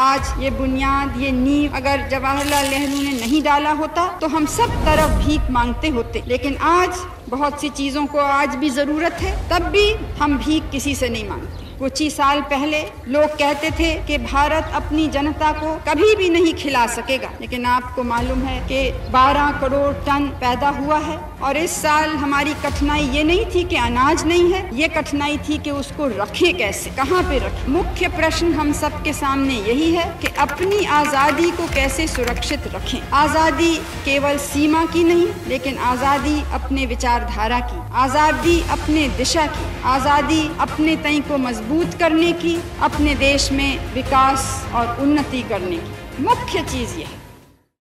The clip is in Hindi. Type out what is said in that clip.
आज ये बुनियाद, ये नींव अगर जवाहरलाल नेहरू ने नहीं डाला होता तो हम सब तरफ़ भीख मांगते होते। लेकिन आज बहुत सी चीज़ों को आज भी ज़रूरत है, तब भी हम भीख किसी से नहीं मांगते। कुछ ही साल पहले लोग कहते थे कि भारत अपनी जनता को कभी भी नहीं खिला सकेगा। लेकिन आपको मालूम है कि 12 करोड़ टन पैदा हुआ है और इस साल हमारी कठिनाई ये नहीं थी कि अनाज नहीं है, ये कठिनाई थी कि उसको रखे कैसे, कहाँ पे रखे। मुख्य प्रश्न हम सब के सामने यही है कि अपनी आज़ादी को कैसे सुरक्षित रखें। आज़ादी केवल सीमा की नहीं, लेकिन आज़ादी अपने विचारधारा की, आज़ादी अपने दिशा की, आज़ादी अपने तय को मज़बूत करने की अपने देश में विकास और उन्नति करने की। मुख्य चीज़ यह है।